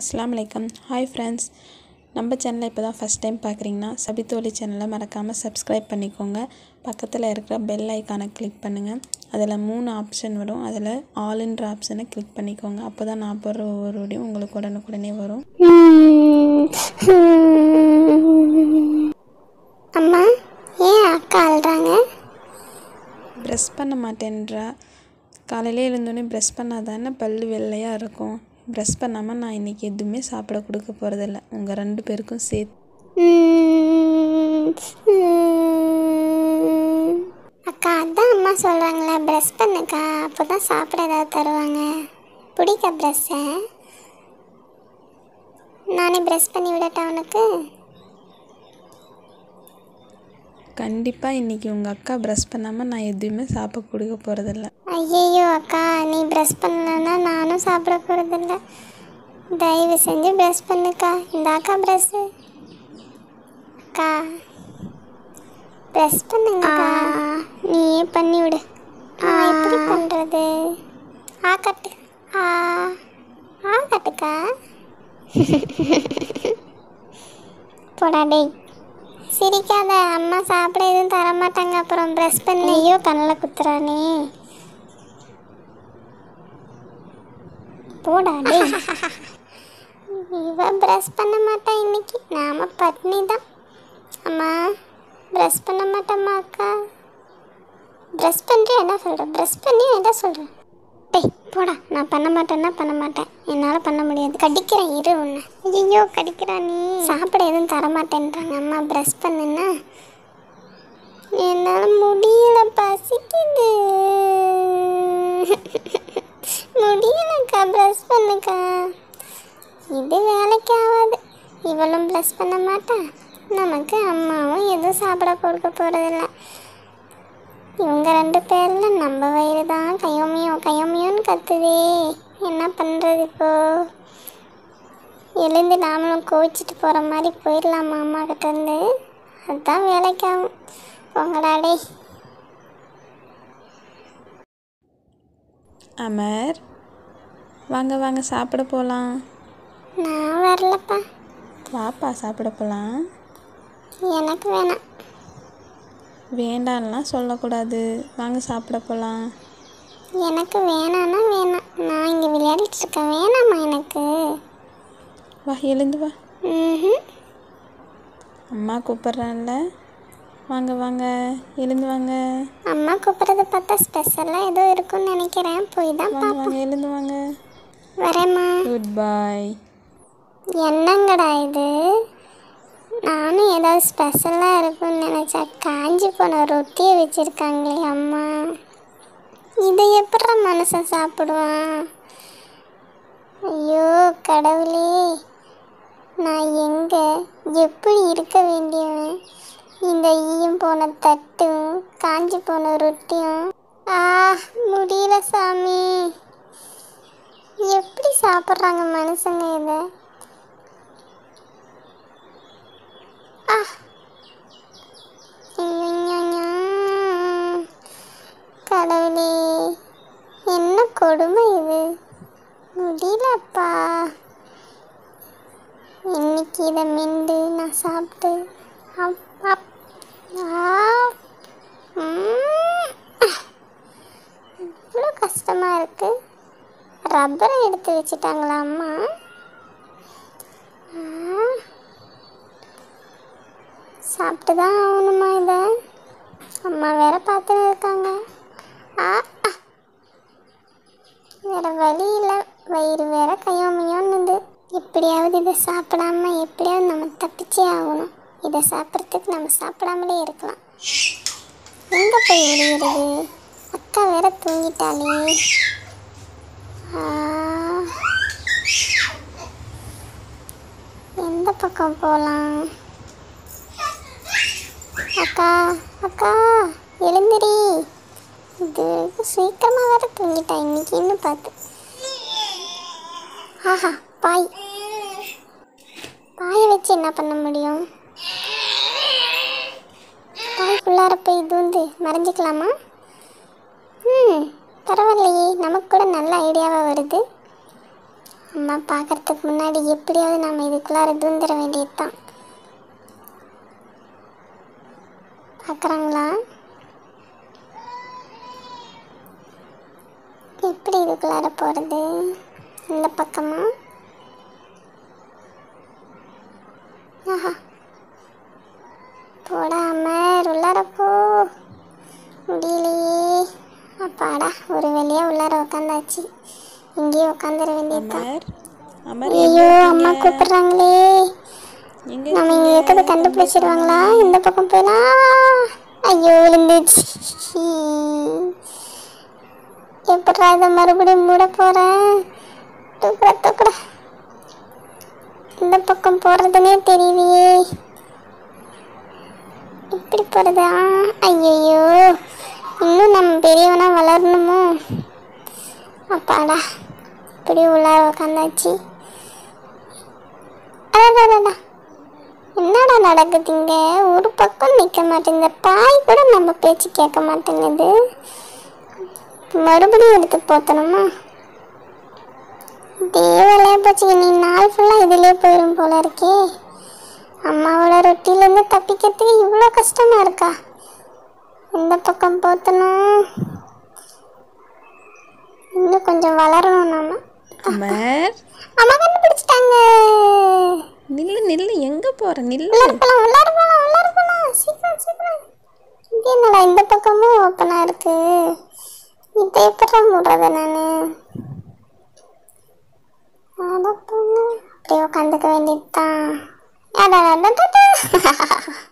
அஸ்ஸலாமு அலைக்கம் hi friends நம்ம சேனலை இப்போ தான் ஃபஸ்ட் டைம் பார்க்குறீங்கன்னா சபித்தோலி சேனலை மறக்காமல் சப்ஸ்கிரைப் பண்ணிக்கோங்க. பக்கத்தில் இருக்கிற பெல் ஐக்கானை கிளிக் பண்ணுங்கள் அதில் மூணு ஆப்ஷன் வரும். அதில் ஆல்ன்ற ஆப்ஷனை கிளிக் பண்ணிக்கோங்க. அப்போ தான் நான் போடுற ஒவ்வொரு வீடியோ உங்களுக்கு உடனுக்குடனே வரும். அம்மா ஏன் அக்கா அழுறாங்க? ப்ரெஷ் பண்ண மாட்டேன்றா. காலையிலே எழுந்தோடனே ப்ரெஷ் பண்ணாதானே பல் வெள்ளையாக இருக்கும். ப்ரெஷ் பண்ணாமல் நான் இன்றைக்கி எதுவுமே சாப்பிட கொடுக்க போகிறதில்ல உங்கள் ரெண்டு பேருக்கும் சேர்த்து. அக்கா அதான் அம்மா சொல்கிறாங்களே ப்ரெஷ் பண்ணுக்கா அப்போ தான் சாப்பிட ஏதாவது தருவாங்க. பிடிக்க ப்ரெஷ்ஷை நானே ப்ரெஷ் பண்ணி விடட்டா உனக்கு? கண்டிப்பாக இன்றைக்கி உங்கள் அக்கா ப்ரெஷ் பண்ணாமல் நான் எதுவுமே சாப்பிட கொடுக்க போகிறதில்ல ஐயையோ அக்கா நீ ப்ரெஷ் பண்ணலன்னா நானும் சாப்பிட போகிறதில்ல தயவு செஞ்சு ப்ரெஷ் பண்ணுக்கா. இந்த அக்கா ப்ரெஷ்ஷு அக்கா ப்ரெஷ் பண்ணுங்கக்கா. நீயே பண்ணி விடு. ஆ எப்படி பண்ணுறது ஆ கட்டு. ஆ ஆ கட்டுக்கா. போடா டேய். சிரிக்காத. அம்மா சாப்பிட எதுவும் தர மாட்டாங்க அப்புறம் ப்ரெஷ் பண்ணி ஐயோ கண்ணில் குத்துறானே. போடா இவ ப்ரெஷ் பண்ண மாட்டா இன்னைக்கு. நாம பட்னி தான். அம்மா ப்ரெஷ் பண்ண மாட்டோம்மா அக்கா. ப்ரெஷ் பண்ணுறேன் என்ன சொல்கிறேன் ப்ரெஷ் பண்ணி என்ன சொல்கிறேன் டேய் போடா. நான் பண்ண மாட்டேன்னா பண்ண மாட்டேன். என்னால் பண்ண முடியாது. கடிக்கிறேன் இரு உன்னை. ஐயோ கடிக்கிறா நீ. சாப்பிட எதுவும் தர மாட்டேன்றாங்க அம்மா ப்ரெஷ் பண்ணுன்னா? என்னால் முடியல பசிக்குது. முடியலக்கா ப்ரெஷ் பண்ணுக்கா. இது வேலைக்கு ஆகாது இவளும் ப்ரெஷ் பண்ண மாட்டா. நமக்கு அம்மாவும் எதுவும் சாப்பிட கொடுக்க போகிறதில்ல இவங்க ரெண்டு பேரில் நம்ம வயிறு தான் கையோமியோ கையோமியோன்னு கத்துதே. என்ன பண்ணுறது இப்போ? எழுந்து நாமளும் கோவிச்சிட்டு போகிற மாதிரி போயிடலாமா அம்மா கிட்டேருந்து அதுதான் வேலைக்கு ஆகும் போங்கடா டேய். அமர் வாங்க வாங்க சாப்பிட போகலாம் நான் வரலப்பா. வாப்பா சாப்பிட போகலாம் எனக்கு வேணாம். வேண்டாம்லாம் சொல்லக்கூடாது. வாங்க சாப்பிட போகலாம் எனக்கு வேணான்னா வேணாம். நான் இங்கே விளையாடிட்டு இருக்கேன். வேணாம்மா எனக்கு. வா எழுந்து வா. அம்மா கூப்பிட்றான்ல. வாங்க வாங்க. எழுந்து வாங்க. அம்மா கூப்பிட்றத பார்த்தா ஸ்பெஷலாக ஏதோ இருக்குன்னு நினைக்கிறேன். போய் தான் வாங்க பார்ப்போம். வாங்க. எழுந்து வாங்க. வரேம்மா. குட் பாய் என்னங்கடா இது? நானும் ஏதாவது ஸ்பெஷலாக இருக்கும்னு நினச்சா காஞ்சி போன ரொட்டியை வச்சுருக்காங்களே அம்மா. இதை எப்படி மனுஷன் சாப்பிடுவான்? ஐயோ கடவுளே. நான் எங்கே? எப்படி இருக்க வேண்டியவன்? இந்த ஈயும் போன தட்டும் காஞ்சி போன ரொட்டியும். ஆ முடியல சாமி. எப்படி சாப்பிட்றாங்க மனுஷங்க இதை? ஆ ஐயையையோ. கடவுளே என்ன கொடுமை இது முடியலப்பா இன்னைக்கு இதை மிண்டு நான் சாப்பிட்டு அப், அப், இவ்வளோ கஷ்டமாக இருக்கு. ரப்பரை எடுத்து வச்சுட்டாங்களா அம்மா? சாப்பிட்டு தான் ஆகணுமா இதை? அம்மா வேற பார்த்துன்னு இருக்காங்க. ஆ ஆ. வேற வழி இல்லை. வயிறு வேற கையோமையோன்னுது எப்படியாவது இதை சாப்பிடாம எப்படியாவது நம்ம தப்பிச்சே ஆகணும். இதை சாப்பிட்றதுக்கு நம்ம சாப்பிடாமலே இருக்கலாம். எங்கே போய் விடுகிறது அக்கா வேற தூங்கிட்டாளே. எந்த பக்கம் போகலாம் அக்கா அக்கா எழுந்திரி. இது சீக்கிரமாக வேற தூங்கிட்டா. இன்னைக்கு இன்னும் பார்த்து ஆஹா. பாய். பாயை வச்சு என்ன பண்ண முடியும்? பாய்க்குள்ளார போய் தூந்து மறைஞ்சிக்கலாமா? ம் பரவாயில்லையே நமக்கு கூட நல்ல ஐடியாவாக வருது. அம்மா பார்க்கறதுக்கு முன்னாடி எப்படியாவது நம்ம இதுக்குள்ளார தூந்துட வேண்டியது தான் பார்க்குறாங்களா எப்படி இதுக்குள்ளார போகிறது இந்த பக்கமாக ஆஹா போடா அமர் உள்ளார போ முடியலையே. அப்பாடா ஒரு வழியாக உள்ளார உட்காந்தாச்சு இங்கேயே உட்காந்துட வேண்டியதுதான் ஐயோ அம்மா கூப்பிடுறாங்களே. நம்ம இங்கே இருக்கிறத கண்டுபிடிச்சிருவாங்களா? இந்த பக்கம் போயிடலாம். ஐயோ விழுந்துச்சு எப்படா இதை மறுபடியும் மூட போகிறேன் தூக்குட தூக்குட. இந்த பக்கம் போடுறதுனே தெரியலையே. இப்படி போகிறதா ஐயையோ. இன்னும் நம்ம பெரியவனா வளரணுமோ? அப்பாடா இப்படி உள்ளார உக்காந்தாச்சு. அடடடடா என்னடா நடக்குதுங்க? ஒரு பக்கம் நிற்க மாட்டேங்குது. பாய் கூட நம்ம பேச்சு கேட்க மாட்டேங்குது. மறுபடியும் எடுத்து போத்தணுமா? தேவையில்லையா போச்சு நீ நாள் ஃபுல்லாக இதிலே போயிடும் போல இருக்கே. அம்மாவோட ரொட்டிலேருந்து தப்பிக்கிறதுக்கு இவ்வளோ கஷ்டமா இருக்கா? இந்த பக்கம் போத்தணும் இன்னும் கொஞ்சம் வளரணும் நாம. அமர். அம்மா கண்டுபிடிச்சிட்டாங்க நில்லு நில்லு. எங்க போற? நில்லு. உள்ளார போலாம் உள்ளார போலாம் உள்ளார போலாம். சீக்கிரம் சீக்கிரம். இது என்னடா இந்த பக்கமும் ஓப்பனா இருக்கு? இதை எப்படி மூடுறது நானு. அட. அப்படியே உட்காந்துக்க வேண்டியதுதான். அடடடடடா.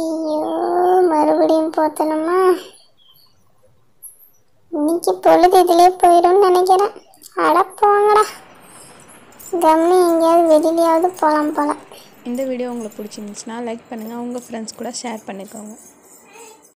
ஐயோ மறுபடியும் போத்தணுமா? இன்னைக்கு பொழுது இதுலயே போயிடும்னு நினைக்கிறேன். அட போங்கடா. கம்மி எங்கேயாவது வெளியிலயாவது போகலாம் போகலாம் இந்த வீடியோ உங்களுக்கு பிடிச்சிருந்துச்சுன்னா லைக் பண்ணுங்கள் உங்கள் ஃப்ரெண்ட்ஸ் கூட ஷேர் பண்ணிக்கோங்க.